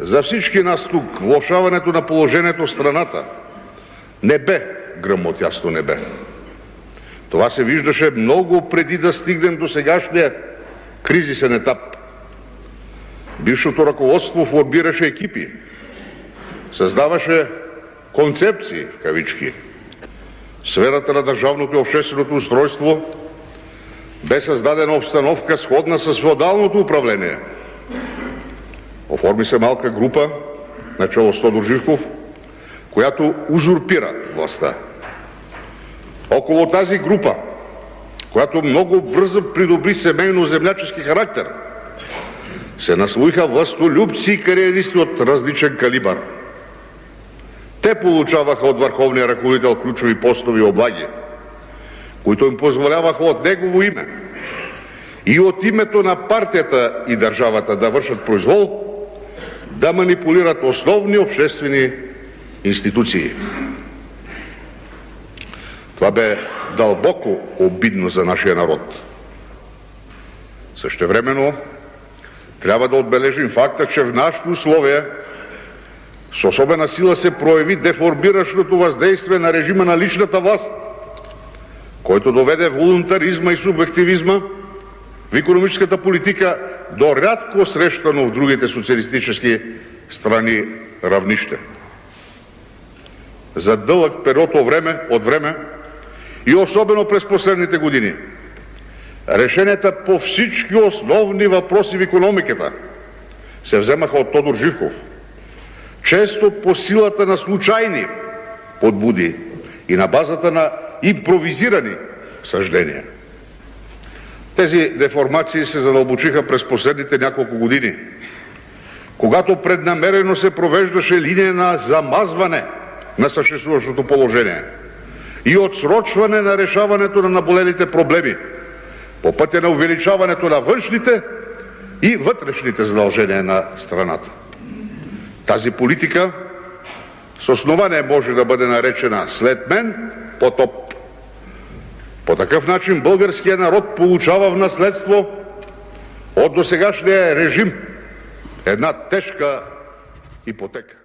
За всички нас тук влошаването на положението в страната не бе гръм от ясно небе. Това се виждаше много преди да стигнем до сегашния кризисен етап. Бившото ръководство формираше екипи, създаваше концепции, в кавички. Сферата на държавното и общественото устройство бе създадена обстановка сходна с феодалното управление. Оформи се малка група, начало с Тодор Живков, която узурпира властта. Около тази група, която много бързо придобри семейно-землячески характер, се наслоиха властолюбци и кариеристи от различен калибър. Те получаваха от върховния ръководител ключови постови облаги, които им позволяваха от негово име и от името на партията и държавата да вършат произвол, да манипулират основни обществени институции. Това бе дълбоко обидно за нашия народ. Същевременно трябва да отбележим факта, че в нашите условия с особена сила се прояви деформиращото въздействие на режима на личната власт, който доведе волунтаризма и субективизма в економическата политика до рядко срещано в другите социалистически страни равнище. За дълъг период от време, от време и особено през последните години решенията по всички основни въпроси в економиката се вземаха от Тодор Живков. Често по силата на случайни подбуди и на базата на импровизирани съждения. Тези деформации се задълбочиха през последните няколко години, когато преднамерено се провеждаше линия на замазване на съществуващото положение и отсрочване на решаването на наболелите проблеми по пътя на увеличаването на външните и вътрешните задължения на страната. Тази политика с основание може да бъде наречена след мен потоп. По такъв начин българският народ получава в наследство от досегашния режим една тежка ипотека.